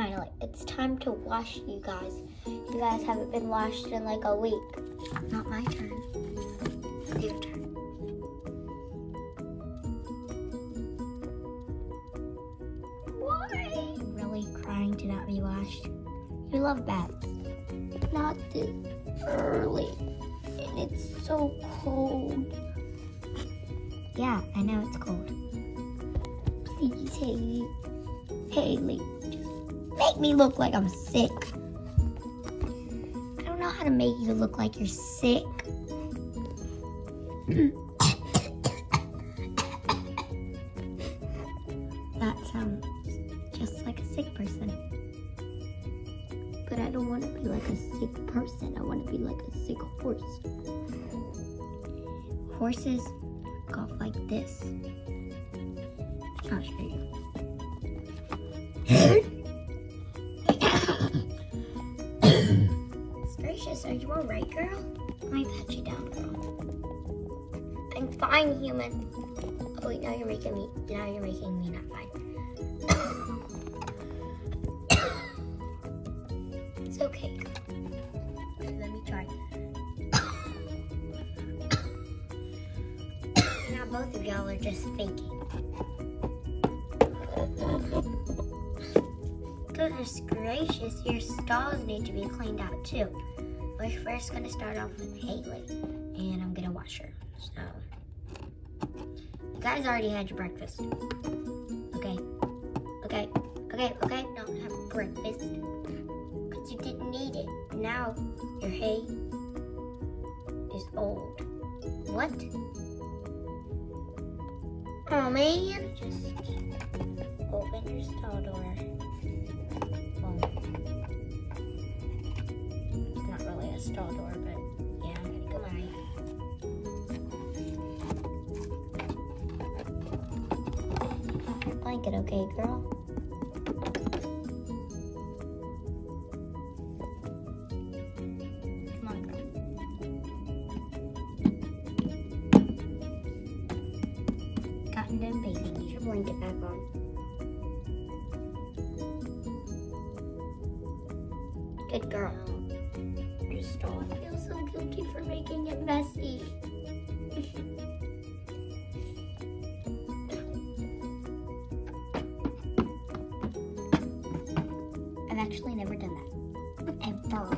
Finally, it's time to wash you guys. You guys haven't been washed in like a week. Not my turn. Your turn. Why? Really crying to not be washed? You love baths. Not this early. And it's so cold. Yeah, I know it's cold. Please, Haley. Haley, make me look like I'm sick. I don't know how to make you look like you're sick. that sounds just like a sick person. But I don't want to be like a sick person. I want to be like a sick horse. Horses cough like this. I'll show you. Gracious, are you alright, girl? Let me pat you down, girl. I'm fine, human. Oh wait, now you're making me. Now you're making me not fine. it's okay. Let me try. now both of y'all are just faking. Goodness gracious, your stalls need to be cleaned out too. We're first gonna start off with Haley, and I'm gonna wash her. So, you guys already had your breakfast. Okay, okay, okay, okay. Don't have breakfast because you didn't need it. Now your hay is old. What? Oh man! Just open your stall door. Stall door, but yeah, come on. Blanket, okay, girl? Come on, girl. Gotten done bathing. Get your blanket back on. Good girl. Your. I feel so guilty for making it messy. I've actually never done that. Ever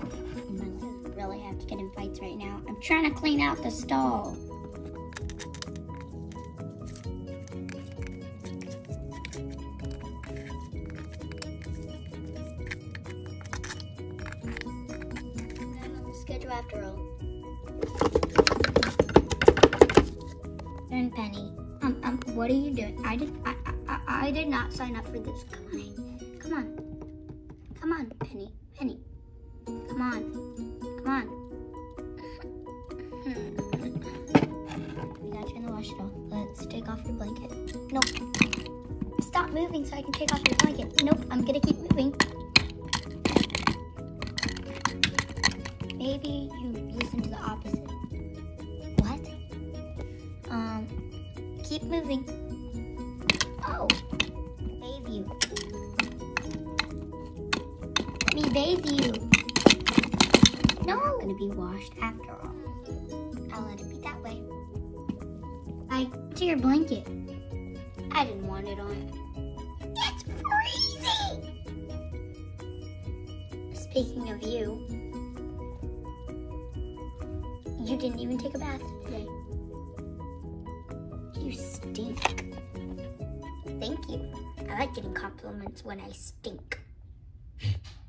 in my life. Really have to get in fights right now. I'm trying to clean out the stall. After all. And Penny, um, um, what are you doing? I did, I, I, I did not sign up for this. Come on, come on, come on, Penny, Penny, come on, come on. We got you in the wash it stall. Let's take off your blanket. Nope. Stop moving so I can take off your blanket. Nope, I'm gonna keep moving. Maybe you listen to the opposite. What? Um, keep moving. Oh, bathe you. Me bathe you. No, I'm gonna be washed after all. I'll let it be that way. I to your blanket. I didn't want it on. It's freezing. Speaking of you, you didn't even take a bath today. You stink. Thank you. I like getting compliments when I stink.